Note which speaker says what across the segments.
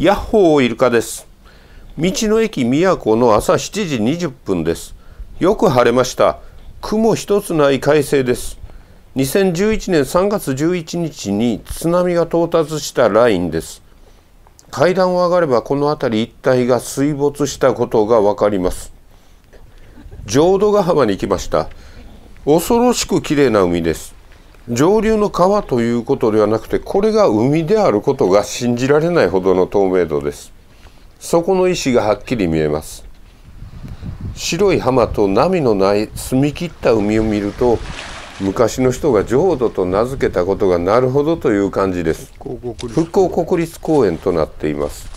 Speaker 1: ヤッホーイルカです。道の駅宮古の朝7時20分です。よく晴れました。雲一つない快晴です。2011年3月11日に津波が到達したラインです。階段を上がればこの辺り一帯が水没したことが分かります。浄土ヶ浜に来ました。恐ろしく綺麗な海です。上流の川ということではなくてこれが海であることが信じられないほどの透明度です。そこの石がはっきり見えます。白い浜と波のない澄み切った海を見ると昔の人が浄土と名付けたことがなるほどという感じです。復興国立公園となっています。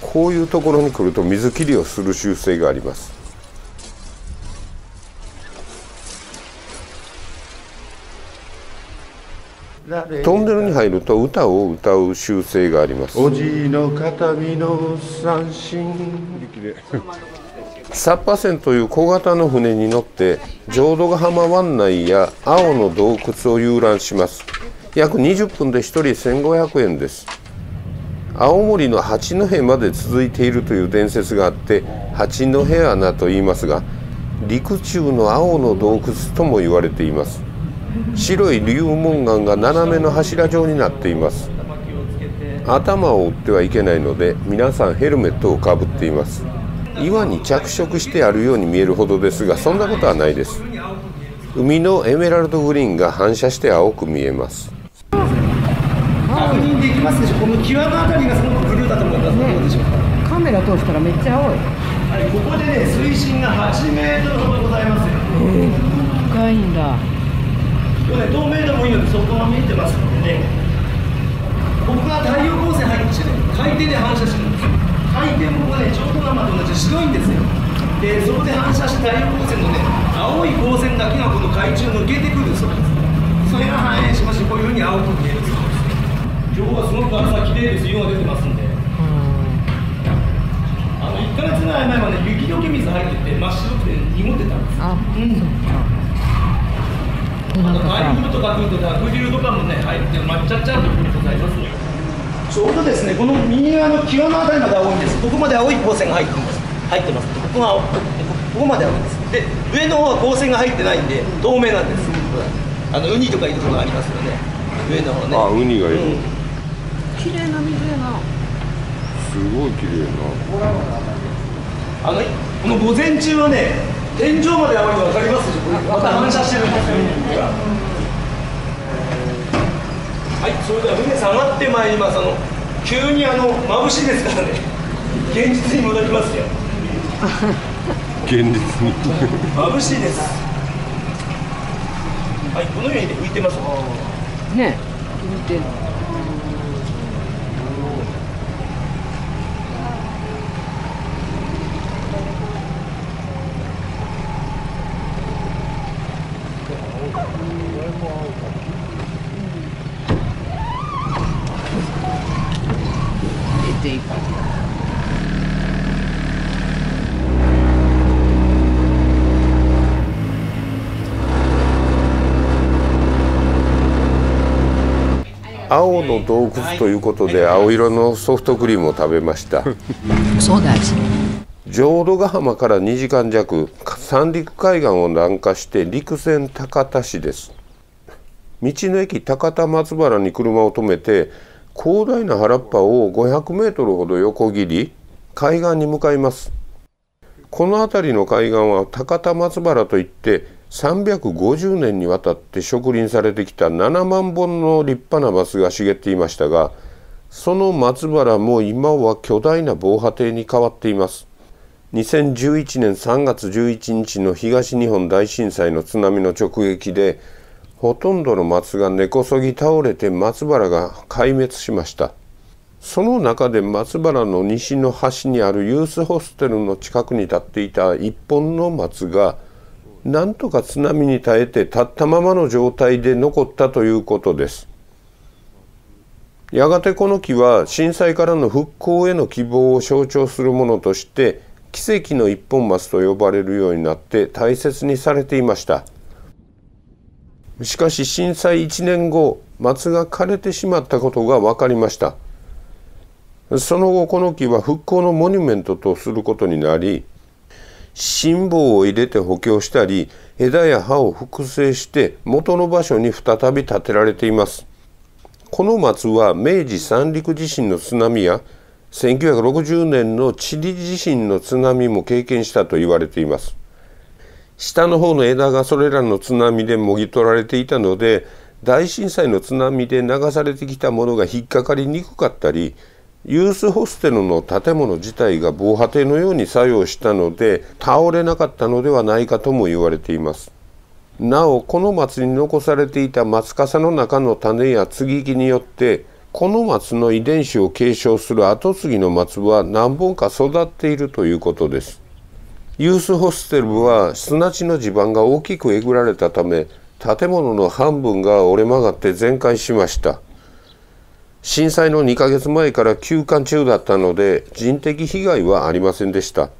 Speaker 1: こういうところに来ると水切りをする習性があります。トンネルに入ると歌を歌う習性があります。
Speaker 2: おじいの形見の三振
Speaker 1: サッパ船という小型の船に乗って浄土ヶ浜湾内や青の洞窟を遊覧します。約20分で1人1500円です。青森の八戸まで続いているという伝説があって八戸穴と言いますが陸中の青の洞窟とも言われています白い流門岩が斜めの柱状になっています。頭を打ってはいけないので皆さんヘルメットをかぶっています。岩に着色してあるように見えるほどですがそんなことはないです。海のエメラルドグリーンが反射して青く見えます。
Speaker 3: 確認できますでしょこの際のあたりがそのブルーだと思います、ね、どうでしょうか。
Speaker 4: カメラ通したらめっちゃ青い、
Speaker 3: はい、ここでね水深が8メートルほどございますよ、
Speaker 4: えー、深いんだ
Speaker 3: ね、透明度もいいので外が見えてますのでね。ここが太陽光線入ってきてね海底で反射してる。んです海底もここねちょうど生と同じ白いんですよ。でそこで反射した太陽光線のね青い光線だけがこの海中抜けてくるそうですそれが反映しましてこういうふうに青く見えるそうです今日はすごく朝綺麗です。色が出てますんで。あの1か月ぐらい前まで雪解け水入ってて真っ白くて濁ってたんです
Speaker 4: あ、うん
Speaker 3: あの台風とか来ると濁流とかもね入って抹茶ちゃんとございますちょうどですねこの右側の際のあたりまで青いんですここまで青い光線が入ってます入ってますここが青ここまで青いんですで上の方は光線が入ってないんで透明なんですあのウニとかいるところありますよね上の方ね
Speaker 1: あウニがいる、うん、
Speaker 4: 綺麗な水やな
Speaker 1: すごい綺麗な
Speaker 3: あのこの午前中はね天井まで青いの分かりますまた反射してるんです。よはいそれでは船下がってまいります。あの急にあの眩しいですからね。現実に戻りますよ。
Speaker 1: 現実に。
Speaker 3: 眩しいですはいこのようにね浮いてます。
Speaker 4: ね浮いてる deep.
Speaker 1: 青の洞窟ということで青色のソフトクリームを食べました。浄土ヶ浜から2時間弱三陸海岸を南下して陸前高田市です。道の駅高田松原に車を止めて広大な原っぱを500メートルほど横切り海岸に向かいます。この辺りの海岸は高田松原といって350年にわたって植林されてきた7万本の立派な松が茂っていましたがその松原も今は巨大な防波堤に変わっています。2011年3月11日の東日本大震災の津波の直撃でほとんどの松が根こそぎ倒れて松原が壊滅しました。その中で松原の西の端にあるユースホステルの近くに立っていた一本の松がなんとか津波に耐えて立ったままの状態で残ったということです。やがてこの木は震災からの復興への希望を象徴するものとして奇跡の一本松と呼ばれるようになって大切にされていました。しかし震災1年後松が枯れてしまったことが分かりました。その後この木は復興のモニュメントとすることになり辛抱を入れて補強したり枝や葉を複製して元の場所に再び建てられています。この松は明治三陸地震の津波や1960年のチリ地震の津波も経験したと言われています。下の方の枝がそれらの津波でもぎ取られていたので大震災の津波で流されてきたものが引っかかりにくかったりユースホステルの建物自体が防波堤のように作用したので倒れなかったのではないかとも言われています。なおこの松に残されていた松笠の中の種や接ぎ木によってこの松の遺伝子を継承する跡継ぎの松は何本か育っているということです。ユースホステルは砂地の地盤が大きくえぐられたため建物の半分が折れ曲がって全壊しました。震災の2ヶ月前から休館中だったので人的被害はありませんでした。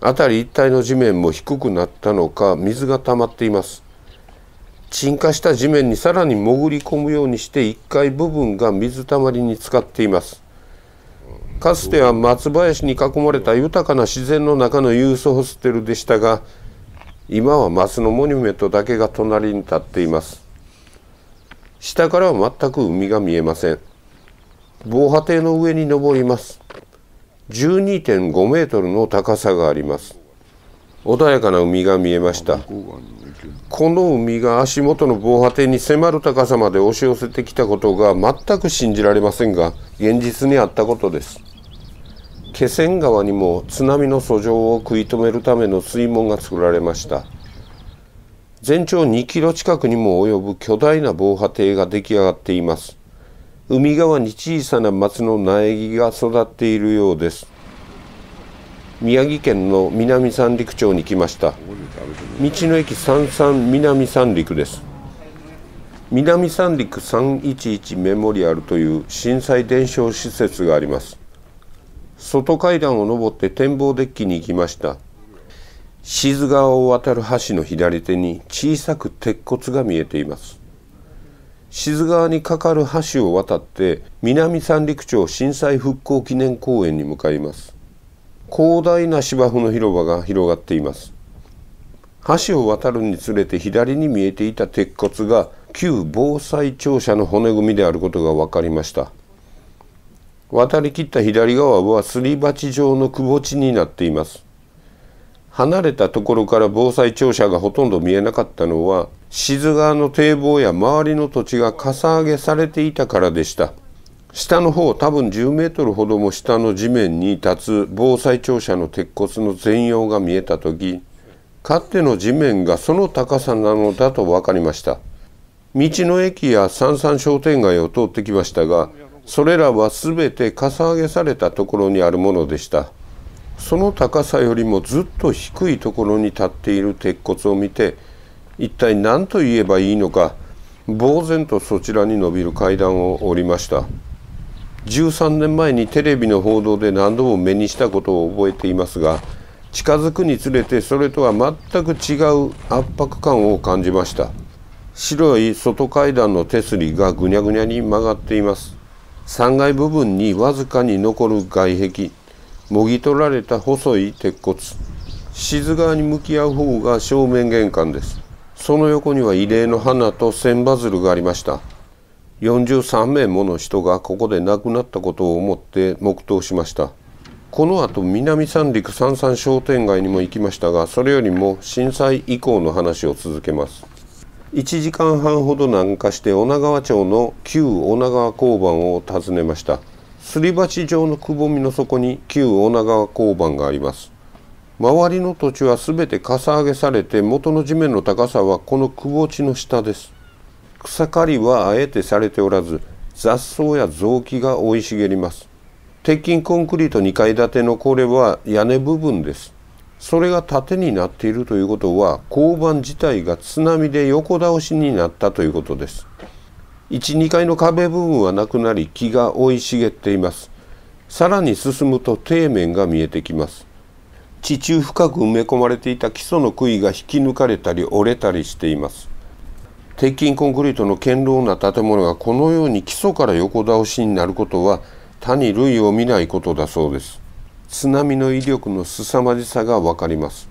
Speaker 1: 辺り一帯の地面も低くなったのか水が溜まっています。沈下した地面にさらに潜り込むようにして1階部分が水たまりに浸かっています。かつては松林に囲まれた豊かな自然の中のユースホステルでしたが今は松のモニュメントだけが隣に立っています。下からは全く海が見えません。防波堤の上に登ります。12.5メートルの高さがあります。穏やかな海が見えました。この海が足元の防波堤に迫る高さまで押し寄せてきたことが全く信じられませんが現実にあったことです。気仙川にも津波の遡上を食い止めるための水門が作られました。全長2キロ近くにも及ぶ巨大な防波堤が出来上がっています。海側に小さな松の苗木が育っているようです。宮城県の南三陸町に来ました。道の駅三三南三陸です。南三陸311メモリアルという震災伝承施設があります。外階段を登って展望デッキに行きました。静川を渡る橋の左手に小さく鉄骨が見えています。静川に架かる橋を渡って南三陸町震災復興記念公園に向かいます。広大な芝生の広場が広がっています。橋を渡るにつれて左に見えていた鉄骨が旧防災庁舎の骨組みであることが分かりました。渡りきった左側はすり鉢状のくぼ地になっています。離れたところから防災庁舎がほとんど見えなかったのは静川の堤防や周りの土地がかさ上げされていたからでした。下の方多分10メートルほども下の地面に立つ防災庁舎の鉄骨の全容が見えた時かつての地面がその高さなのだと分かりました。道の駅や三々商店街を通ってきましたがそれらは全てかさ上げされたところにあるものでした。その高さよりもずっと低いところに立っている鉄骨を見て一体何と言えばいいのか呆然とそちらに伸びる階段を降りました。13年前にテレビの報道で何度も目にしたことを覚えていますが近づくにつれてそれとは全く違う圧迫感を感じました。白い外階段の手すりがぐにゃぐにゃに曲がっています。3階部分にわずかに残る外壁。もぎ取られた細い鉄骨。静側に向き合う方が正面玄関です。その横には慰霊の花と千羽鶴がありました。43名もの人がここで亡くなったことを思って黙祷しました。この後南三陸三々商店街にも行きましたがそれよりも震災以降の話を続けます。1時間半ほど南下して女川町の旧女川交番を訪ねました。すり鉢状のくぼみの底に旧女川交番があります。周りの土地は全てかさ上げされて元の地面の高さはこのくぼ地の下です。草刈りはあえてされておらず雑草や雑木が生い茂ります。鉄筋コンクリート2階建てのこれは屋根部分です。それが縦になっているということは交番自体が津波で横倒しになったということです。12階の壁部分はなくなり木が生い茂っています。さらに進むと底面が見えてきます。地中深く埋め込まれていた基礎の杭が引き抜かれたり折れたりしています。鉄筋コンクリートの堅牢な建物がこのように基礎から横倒しになることは他に類を見ないことだそうです。津波の威力の凄まじさが分かります。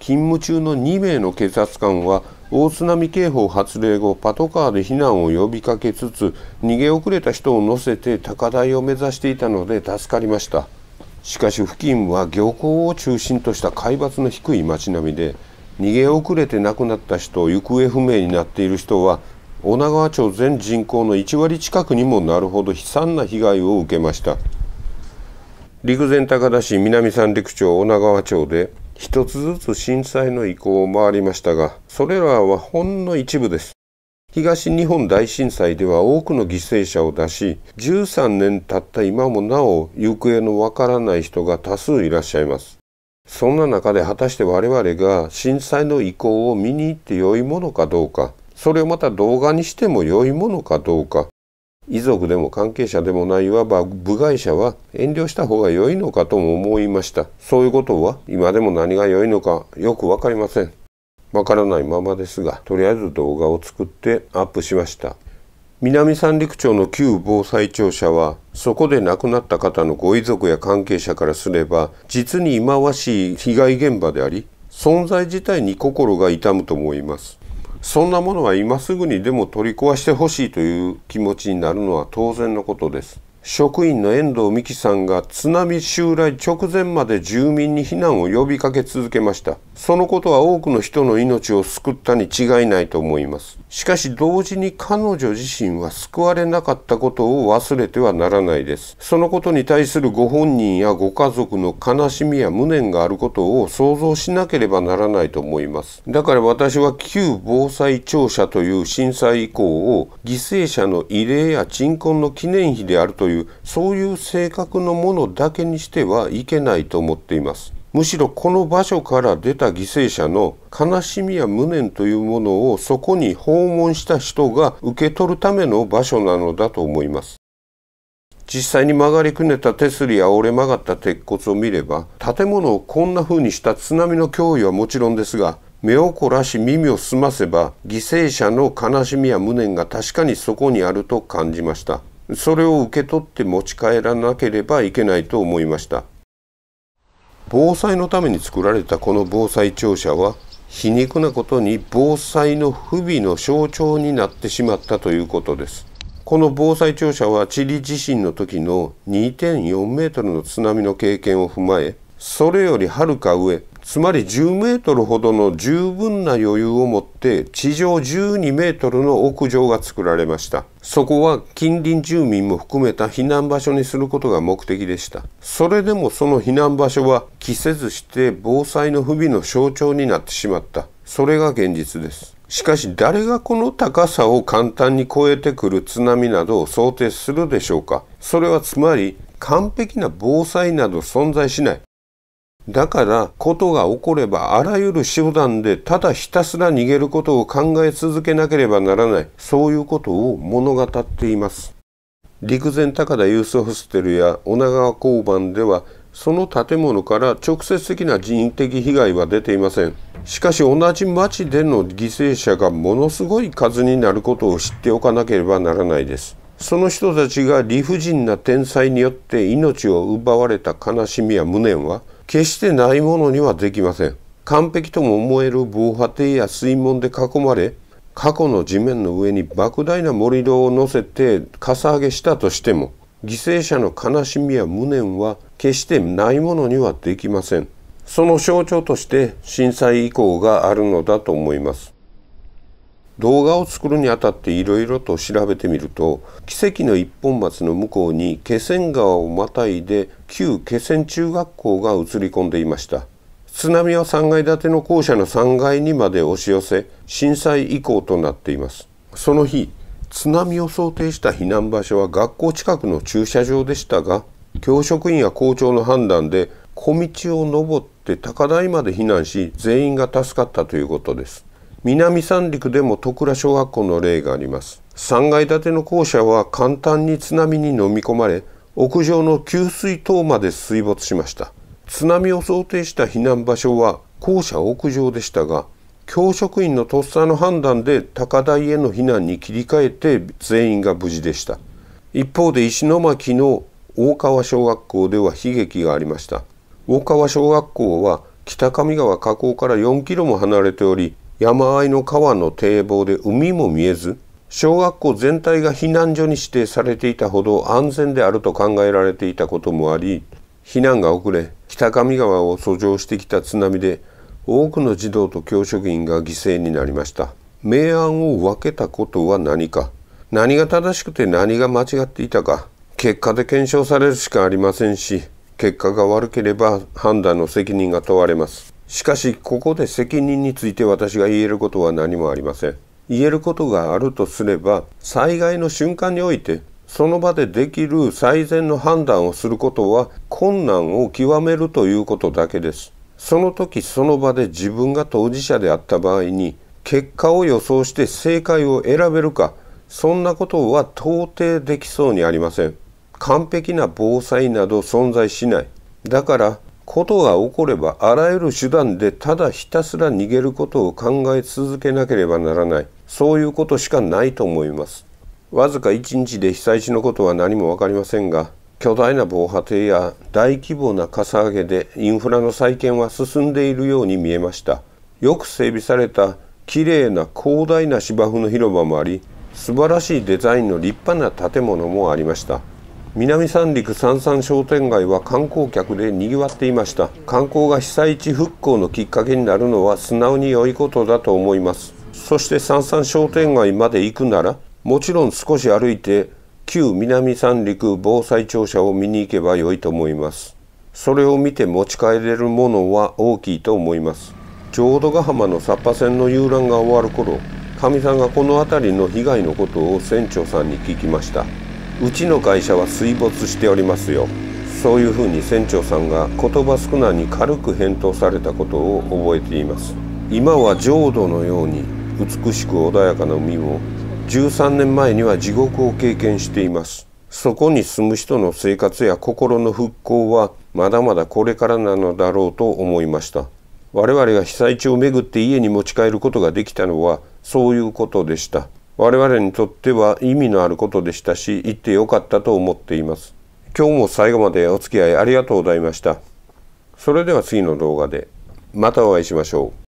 Speaker 1: 勤務中の2名の警察官は大津波警報発令後パトカーで避難を呼びかけつつ逃げ遅れた人を乗せて高台を目指していたので助かりました。しかし付近は漁港を中心とした海抜の低い町並みで逃げ遅れて亡くなった人行方不明になっている人は女川町全人口の1割近くにもなるほど悲惨な被害を受けました。陸前高田市南三陸町女川町で一つずつ震災の遺構を回りましたがそれらはほんの一部です。東日本大震災では多くの犠牲者を出し13年経った今もなお行方のわからない人が多数いらっしゃいます。そんな中で果たして我々が震災の遺構を見に行ってよいものかどうかそれをまた動画にしても良いものかどうか遺族でも関係者でもないいわば部外者は遠慮した方が良いのかとも思いました。そういうことは今でも何が良いのかよく分かりません。わからないままですがとりあえず動画を作ってアップしました。南三陸町の旧防災庁舎はそこで亡くなった方のご遺族や関係者からすれば実に忌まわしい被害現場であり存在自体に心が痛むと思います。そんなものは今すぐにでも取り壊してほしいという気持ちになるのは当然のことです。職員の遠藤美希さんが津波襲来直前まで住民に避難を呼びかけ続けました。そのことは多くの人の命を救ったに違いないと思います。しかし同時に彼女自身は救われなかったことを忘れてはならないです。そのことに対するご本人やご家族の悲しみや無念があることを想像しなければならないと思います。だから私は旧防災庁舎という震災以降を犠牲者の慰霊や鎮魂の記念碑であるといういうそういう性格のものだけにしてはいけないと思っています。むしろこの場所から出た犠牲者の悲しみや無念というものをそこに訪問した人が受け取るための場所なのだと思います。実際に曲がりくねった手すりや折れ曲がった鉄骨を見れば建物をこんな風にした津波の脅威はもちろんですが目を凝らし耳を澄ませば犠牲者の悲しみや無念が確かにそこにあると感じました。それを受け取って持ち帰らなければいけないと思いました。防災のために作られたこの防災庁舎は皮肉なことに防災の不備の象徴になってしまったということです。この防災庁舎はチリ地震の時の2.4メートルの津波の経験を踏まえそれよりはるか上つまり10メートルほどの十分な余裕を持って地上12メートルの屋上が作られました。そこは近隣住民も含めた避難場所にすることが目的でした。それでもその避難場所は着せずして防災の不備の象徴になってしまった。それが現実です。しかし誰がこの高さを簡単に越えてくる津波などを想定するでしょうか。それはつまり完璧な防災など存在しない。だからことが起こればあらゆる手段でただひたすら逃げることを考え続けなければならない。そういうことを物語っています。陸前高田ユースホステルや女川交番ではその建物から直接的な人的被害は出ていません。しかし同じ町での犠牲者がものすごい数になることを知っておかなければならないです。その人たちが理不尽な天災によって命を奪われた悲しみや無念は決してないものにはできません。完璧とも思える防波堤や水門で囲まれ過去の地面の上に莫大な盛り土を乗せてかさ上げしたとしても犠牲者の悲しみや無念は決してないものにはできません。その象徴として震災遺構があるのだと思います。動画を作るにあたっていろいろと調べてみると奇跡の一本松の向こうに気仙川をまたいで旧気仙中学校が映り込んでいました。津波は3階建ての校舎の3階にまで押し寄せ震災遺構となっています。その日津波を想定した避難場所は学校近くの駐車場でしたが教職員や校長の判断で小道を登って高台まで避難し全員が助かったということです。南三陸でも徳倉小学校の例があります。3階建ての校舎は簡単に津波に飲み込まれ屋上の給水塔まで水没しました。津波を想定した避難場所は校舎屋上でしたが教職員のとっさの判断で高台への避難に切り替えて全員が無事でした。一方で石巻の大川小学校では悲劇がありました。大川小学校は北上川河口から4キロも離れており山あいの川の堤防で海も見えず小学校全体が避難所に指定されていたほど安全であると考えられていたこともあり避難が遅れ北上川を遡上してきた津波で多くの児童と教職員が犠牲になりました。明暗を分けたことは何か？何が正しくて何が間違っていたか？結果で検証されるしかありませんし結果が悪ければ判断の責任が問われます。しかしここで責任について私が言えることは何もありません。言えることがあるとすれば災害の瞬間においてその場でできる最善の判断をすることは困難を極めるということだけです。その時その場で自分が当事者であった場合に結果を予想して正解を選べるかそんなことは到底できそうにありません。完璧な防災など存在しない。だからことが起こればあらゆる手段でただひたすら逃げることを考え続けなければならない。そういうことしかないと思います。わずか1日で被災地のことは何も分かりませんが巨大な防波堤や大規模なかさ上げでインフラの再建は進んでいるように見えました。よく整備されたきれいな広大な芝生の広場もあり素晴らしいデザインの立派な建物もありました。南三陸三三商店街は観光客で賑わっていました。観光が被災地復興のきっかけになるのは素直に良いことだと思います。そして三三商店街まで行くならもちろん少し歩いて旧南三陸防災庁舎を見に行けば良いと思います。それを見て持ち帰れるものは大きいと思います。浄土ヶ浜のサッパ船の遊覧が終わる頃かみさんがこの辺りの被害のことを船長さんに聞きました。うちの会社は水没しておりますよ。そういうふうに船長さんが言葉少なに軽く返答されたことを覚えています。今は浄土のように美しく穏やかな海も13年前には地獄を経験しています。そこに住む人の生活や心の復興はまだまだこれからなのだろうと思いました。我々が被災地をめぐって家に持ち帰ることができたのはそういうことでした。我々にとっては意味のあることでしたし行ってよかったと思っています。今日も最後までお付き合いありがとうございました。それでは次の動画でまたお会いしましょう。